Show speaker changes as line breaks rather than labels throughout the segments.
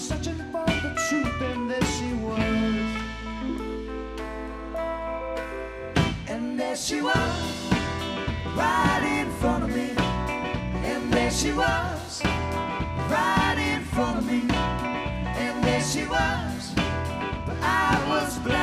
searching for the truth, and there she was. And there she was, right in front of me. And there she was, right in front of me. And there she was, but I was blind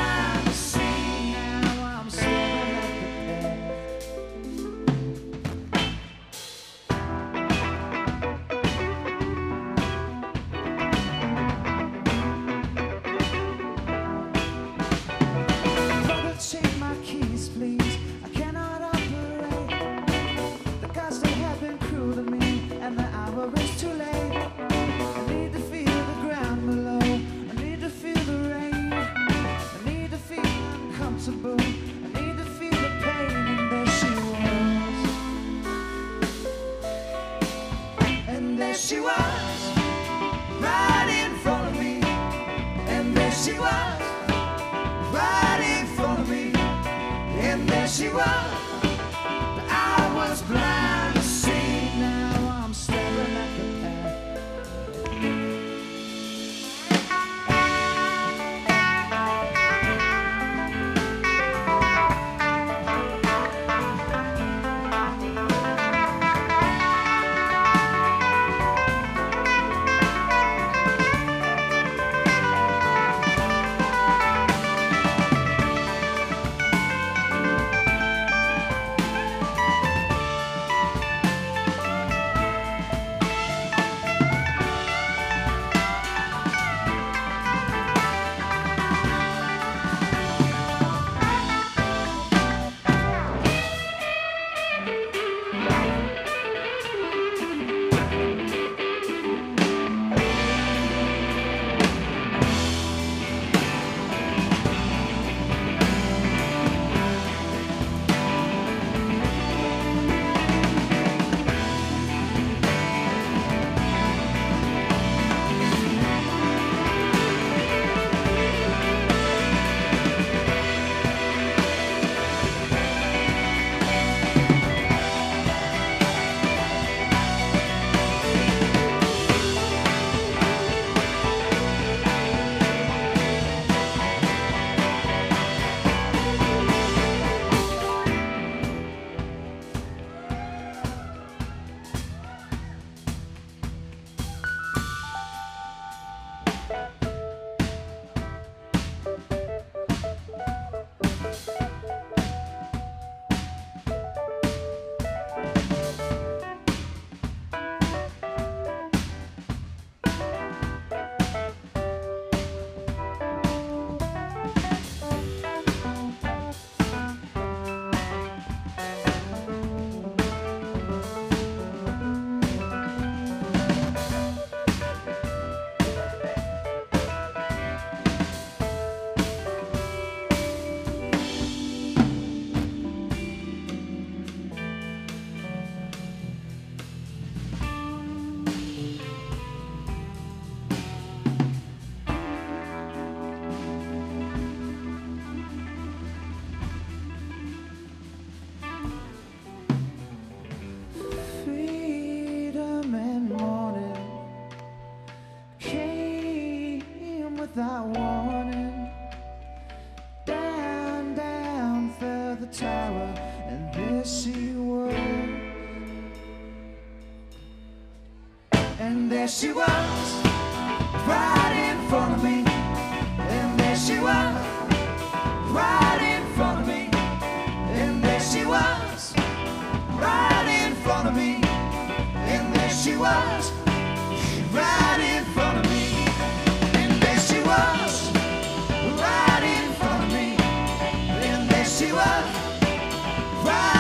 there without warning. Down, down fell the tower, and there she was. And there she was, right in front of me. And there she was, ride.